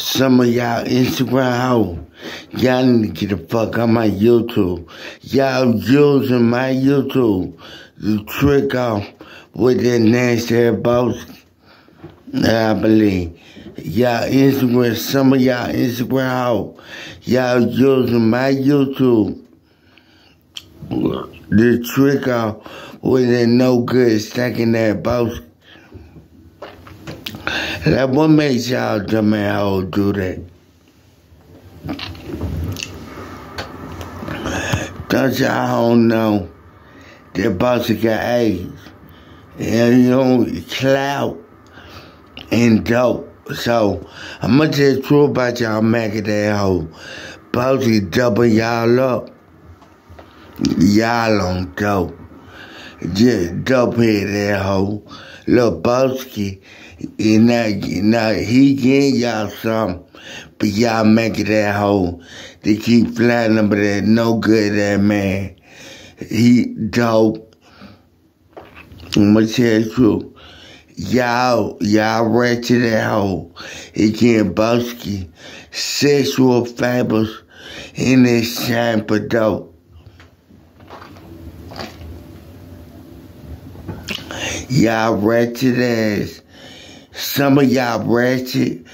Some of y'all Instagram hoe, y'all need to get the fuck on my YouTube. Y'all using my YouTube to trick off with that nasty boss. I believe. Y'all Instagram, some of y'all Instagram hoe, y'all using my YouTube to trick off with that no good stacking that boss. Like, what makes y'all dumb ass do that? Don't y'all know that boss got AIDS and you know clout and dope. So I'm gonna tell the truth about y'all making that hoe. Bossy double y'all up. Y'all on dope. Just dope head that hoe. Little Boski, and now, now he getting y'all some, but y'all making that hoe. They keep flying but that no good that man. He dope. I'm gonna tell you truth. Y'all, y'all ratchet that hoe. He getting Boski sexual favors in this exchange for dope. Y'all ratchet ass. Some of y'all ratchet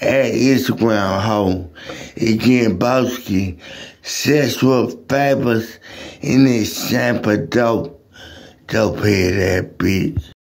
at Instagram hoe. Again, Boski. Sexual favors in exchange for dope. Dope head that bitch.